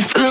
life.